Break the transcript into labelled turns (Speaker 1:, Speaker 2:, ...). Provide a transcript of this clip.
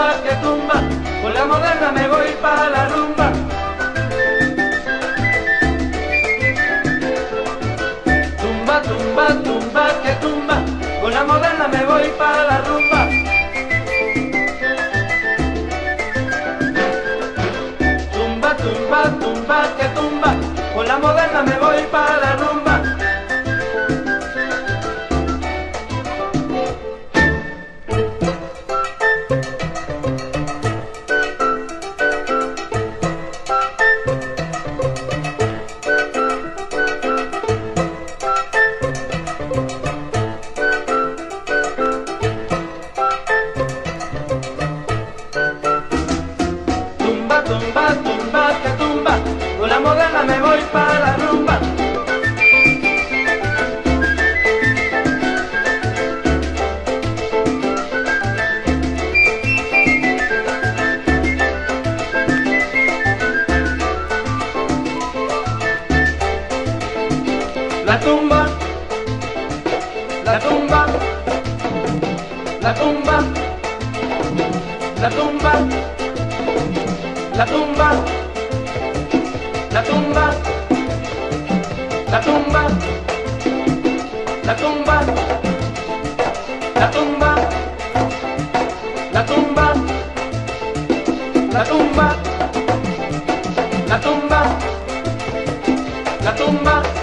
Speaker 1: tumba que tumba, con la moderna me voy para la rumba. Tumba, tumba, tumba que tumba, con la moderna me voy para la rumba. Tumba, tumba, tumba que tumba. Me voy para la rumba. La tumba, la tumba, la tumba, la tumba, la tumba, la tumba, la tumba, la tumba, la tumba, la tumba, la tumba, la tumba, la tumba.